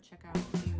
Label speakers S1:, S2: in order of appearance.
S1: cart the